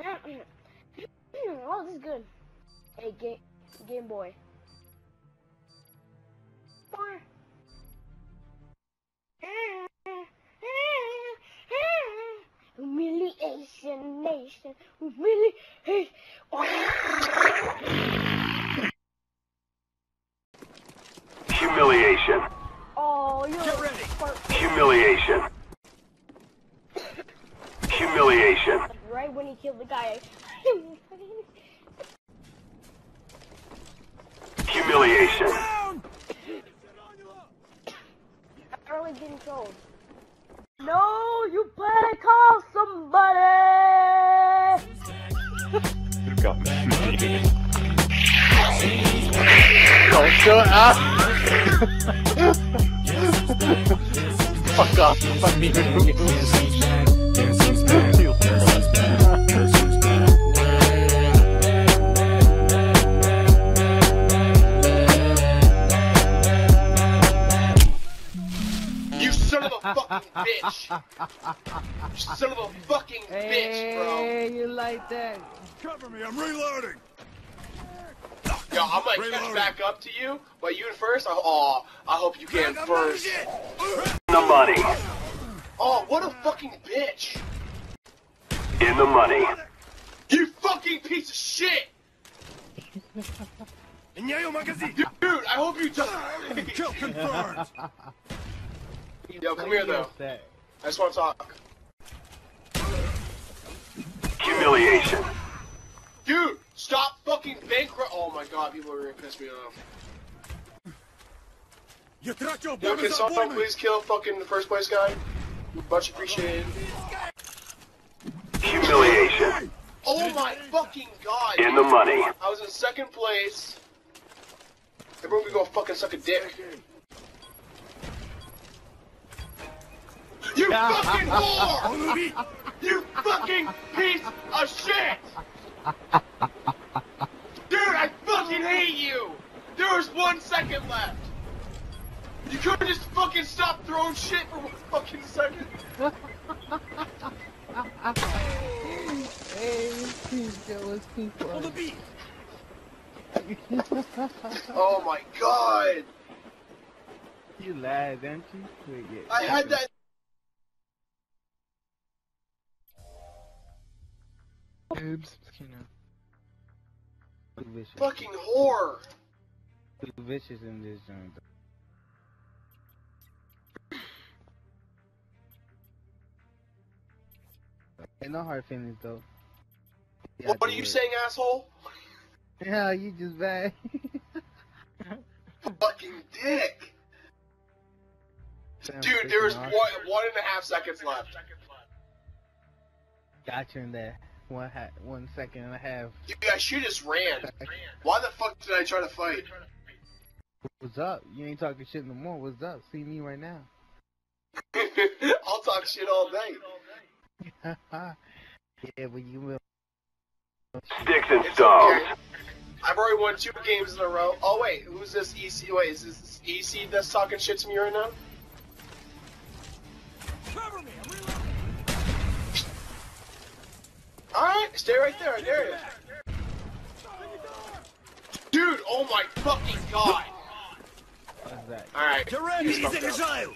oh, this is good. Hey, Game Game Boy. Humiliation nation, humiliation. Humiliation. Oh, you're Get ready. Humiliation. Humiliation. right when he killed the guy. Humiliation. Down! Early getting killed. No, you better call somebody. You got me. oh, shut up! Fuck off, fuck me. bitch. Son of a fucking hey, bitch, bro. Hey, you like that? Cover me, I'm reloading. Yo, I'm gonna reloading. catch back up to you, but you first? Oh, I hope you get first. In the money. Oh, what a fucking bitch. In the money. You fucking piece of shit! Dude, I hope you die! Kill confirmed! Yo, come here though. I just want to talk. Humiliation. Dude, stop fucking bankrupt. Oh my god, people are gonna piss me off. Yo, can someone please kill fucking the first place guy? Much appreciated. Humiliation. Oh my fucking god. In the money. I was in second place. Everyone can go fucking suck a dick. You fucking whore! You fucking piece of shit! Dude, I fucking hate you! There was one second left! You could've just fucking stopped throwing shit for one fucking second! Hey, that was too On the funny. beat! Oh my god! you lied, don't you? Wait, yeah. I had that Oops, you know. Too vicious. fucking whore! Too vicious in this joint. Ain't no hard feelings though. What are you saying, asshole? Yeah, you just bad. Fucking dick! Dude, there was one, one and a half seconds left. Got you in there. One ha- one second and a half. Dude, I should just ran. Why the fuck did I try to fight? What's up? You ain't talking shit no more. What's up? See me right now. I'll talk shit all day. yeah, but you will. Sticks and stones. okay. I've already won two games in a row. Oh wait, who's this EC? Wait, is this EC that's talking shit to me right now? Cover me, Alright, stay right there, I dare you. Dude, oh my fucking god. Alright. Durant is in exile!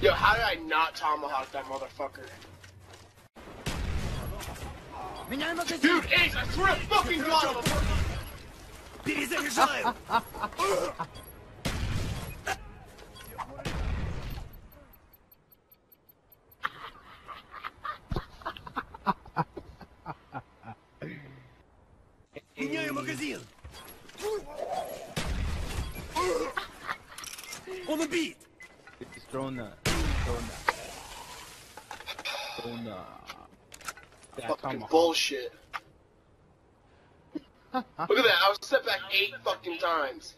Yo, how did I not tomahawk that motherfucker? Dude, Ace, I swear to fucking god! He's in exile! On the beat! It's Drona. Drona. Drona. That fucking bullshit. Look at that, I was set back eight fucking times.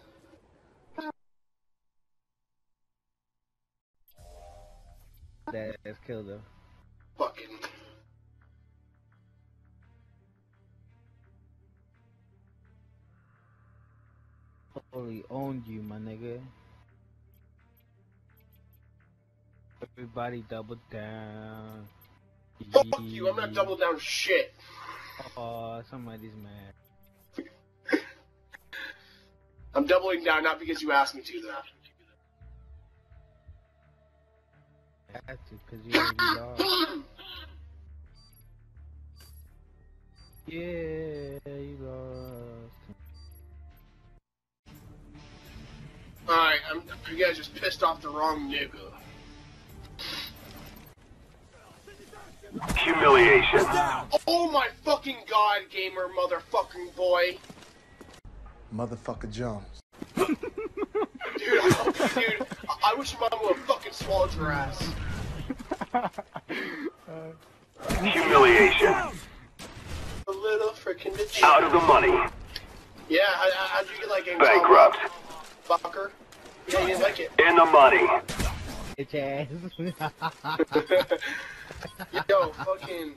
That ass killed him. Fucking. Totally owned you, my nigga. Everybody double down. Fuck you, I'm not double down shit. Oh, somebody's mad. I'm doubling down not because you asked me to, though. Had cause you lost. Yeah, you lost. Alright, I'm, you guys just pissed off the wrong nigga. Humiliation. Oh my fucking god, gamer motherfucking boy. Motherfucker Jones. Dude, I, dude, I- I wish your mom would have fucking swallowed your ass. Humiliation. A little freaking bitch. Out of the money. Yeah, how, how- how'd you get like a Bankrupt. fucker? Yeah, you didn't like it. In the money. Bitch ass. Yo, fucking.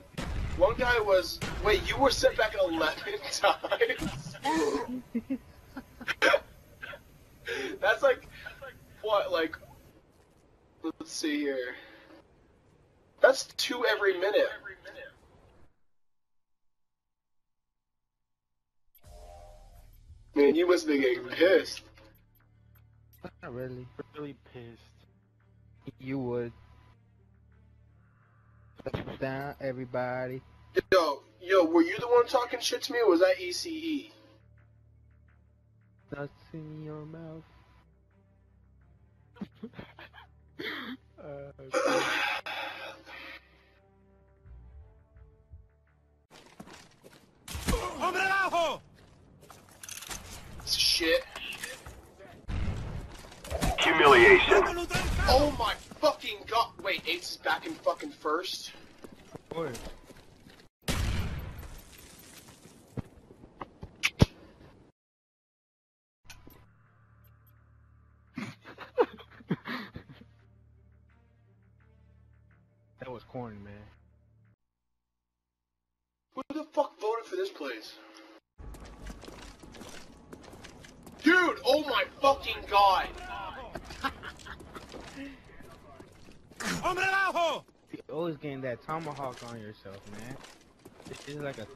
One guy was. Wait, you were sent back 11 times? That's like. What, like. Let's see here. That's two every minute. Man, you must be getting pissed. Not really. Really pissed. You would. Double down, everybody. Yo, yo, were you the one talking shit to me, or was that ECE? Nuts in your mouth. Uh, Hombre abajo! Shit. Humiliation. Oh my fucking god. Wait, Ace is back in fucking first? Of that was corny, man. Who the fuck voted for this place? Dude, oh my fucking god. Hombre abajo! You always getting that tomahawk on yourself, man. This is like a.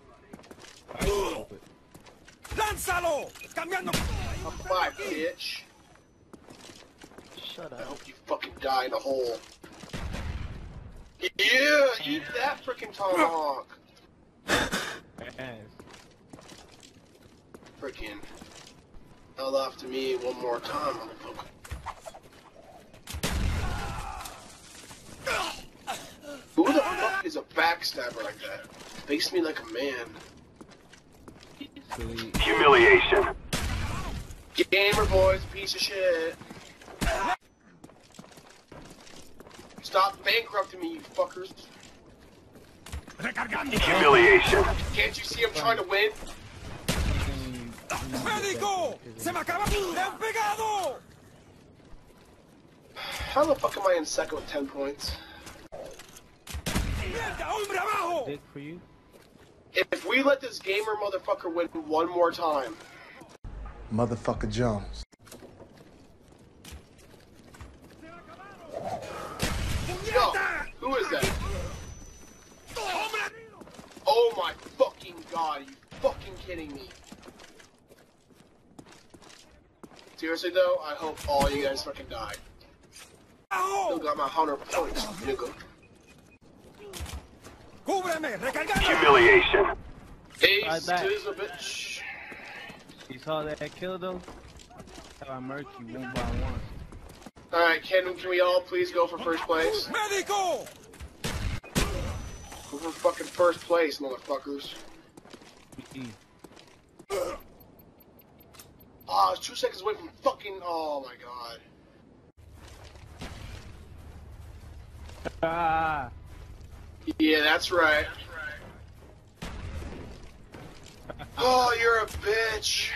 ¡Lánzalo! ¡Cambiando! Bye, bitch. shut up. I up. hope you fucking die in a hole. Yeah, eat that freaking tomahawk. Ass. Freaking. Held off to me one more time, motherfucker. Who the fuck is a backstabber like that? Face me like a man. Sweet. Humiliation. Gamer boys, piece of shit. Stop bankrupting me, you fuckers. ¡Recargando! Humiliation. Can't you see I'm trying to win? ¡Médico! ¡Se me acaba! ¡Le han pegado! How the fuck am I in second with 10 points? ¡Mierda! ¡Hombre abajo! Dick for you? If we let this gamer motherfucker win one more time, Motherfucker Jones. yo, who is that? Oh my fucking god, are you fucking kidding me? Seriously though, I hope all you guys fucking die. Still got my 100 points, nigga. ¡Cúbreme! ¡Recargando! Humiliation. Ace Right is a bitch. You saw that kill though? How I murked you one by one. Alright, can, can we all please go for first place? Medical! Go for fucking first place, motherfuckers. Mm. Ah, it's two seconds away from fucking. Oh my god. Ah! Yeah, that's right. Oh, you're a bitch.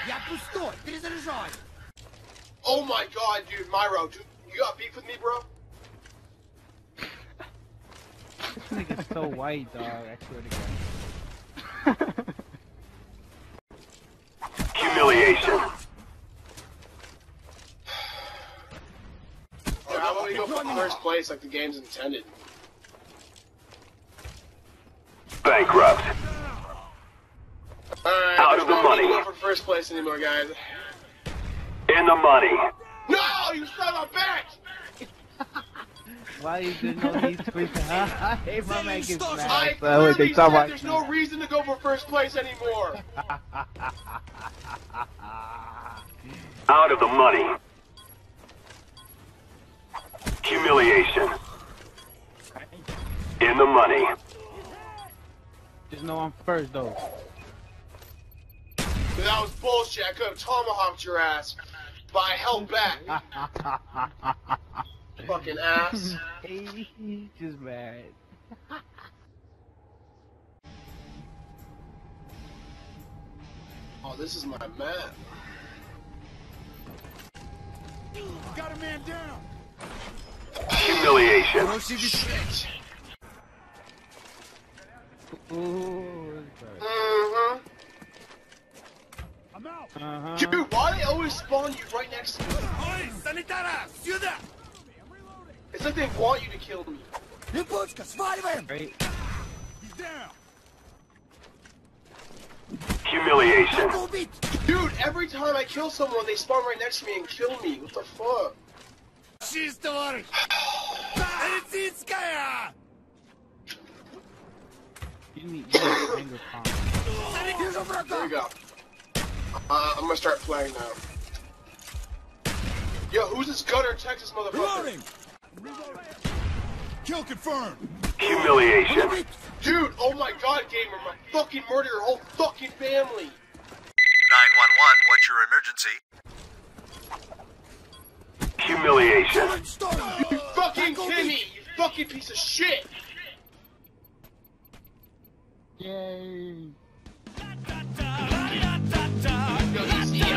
Oh my god, dude, Myro, dude, you got beef with me, bro? this nigga's so white, dog, I swear to god. Humiliation. Dude, I want to go for first place like the game's intended. Bankrupt. Alright, Out of the money. need to go for first place anymore, guys. In the money. No, you son of a bitch! Why you didn't know these tweets? hey, my man gets I mad. clearly they said talk about- there's no reason to go for first place anymore. Out of the money. Humiliation. In the money. Just know I'm first though. That was bullshit. I could have tomahawked your ass, but I held back. Fucking ass. hey, he's just mad. Oh, this is my map. Got a man down. Humiliation. Shit. Ooh, Mm-hmm. I'm out. uh-huh. Dude, why they always spawn you right next to me? Ой, санитара, сюда! It's like they want you to kill me. Липучка, сваливаем! Right? He's down. Humiliation. Надо убить! Dude, every time I kill someone, they spawn right next to me and kill me. What the fuck? Чист, товарищ! Полицейская! Give me. There you go. Uh, I'm gonna start playing now. Yo, who's this gutter Texas motherfucker? Reloading. Kill confirmed. Humiliation. Dude, oh my god, gamer, my fucking murder your whole fucking family. 911, what's your emergency? Humiliation. You fucking Kenny, you fucking piece of shit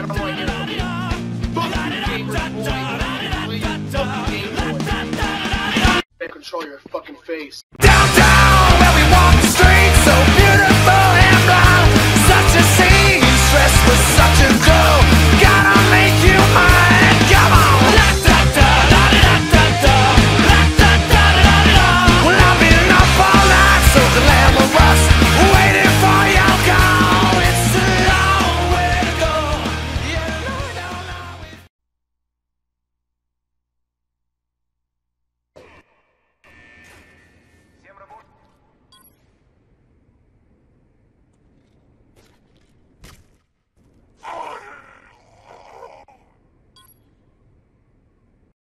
boy. Control your fucking face. Downtown, where we walk